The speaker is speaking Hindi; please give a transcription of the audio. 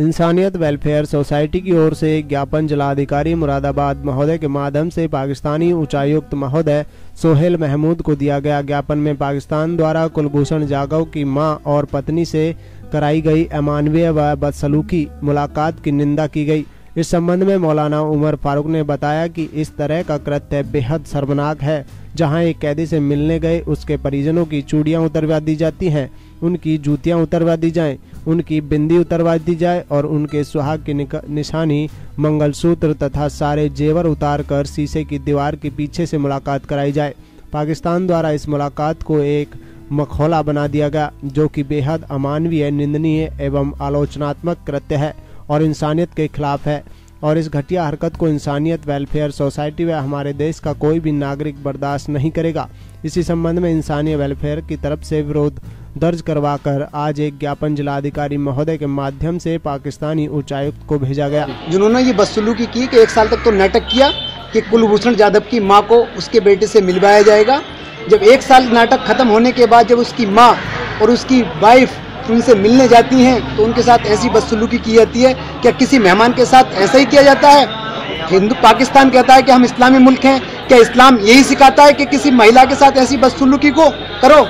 इंसानियत वेलफेयर सोसाइटी की ओर से ज्ञापन जिलाधिकारी मुरादाबाद महोदय के माध्यम से पाकिस्तानी उच्चायुक्त महोदय सोहेल महमूद को दिया गया ज्ञापन में पाकिस्तान द्वारा कुलभूषण जागव की माँ और पत्नी से कराई गई अमानवीय व बदसलूकी मुलाकात की निंदा की गई। इस संबंध में मौलाना उमर फारूक ने बताया कि इस तरह का कृत्य बेहद शर्मनाक है, जहाँ एक कैदी से मिलने गए उसके परिजनों की चूड़ियाँ उतरवा दी जाती हैं, उनकी जूतियाँ उतरवा दी जाएँ उनकी बिंदी उतरवा दी जाए और उनके सुहाग की निशानी, मंगलसूत्र तथा सारे जेवर उतार कर शीशे की दीवार के पीछे से मुलाकात कराई जाए। पाकिस्तान द्वारा इस मुलाकात को एक मखौला बना दिया गया, जो कि बेहद अमानवीय, निंदनीय एवं आलोचनात्मक कृत्य है और इंसानियत के खिलाफ है। और इस घटिया हरकत को इंसानियत, वेलफेयर सोसाइटी व हमारे देश का कोई भी नागरिक बर्दाश्त नहीं करेगा। इसी संबंध में इंसानी वेलफेयर की तरफ़ से विरोध दर्ज करवाकर आज एक ज्ञापन जिलाधिकारी महोदय के माध्यम से पाकिस्तानी उच्चायुक्त को भेजा गया। जिन्होंने ये बदसलूकी की कि एक साल तक तो नाटक किया कि कुलभूषण जाधव की माँ को उसके बेटे से मिलवाया जाएगा। जब एक साल नाटक खत्म होने के बाद जब उसकी माँ और उसकी वाइफ उनसे मिलने जाती हैं तो उनके साथ ऐसी बदसलूकी की जाती है। क्या किसी मेहमान के साथ ऐसा ही किया जाता है? हिंदू पाकिस्तान कहता है कि हम इस्लामी मुल्क हैं। क्या इस्लाम यही सिखाता है कि किसी महिला के साथ ऐसी बदसलूकी को करो?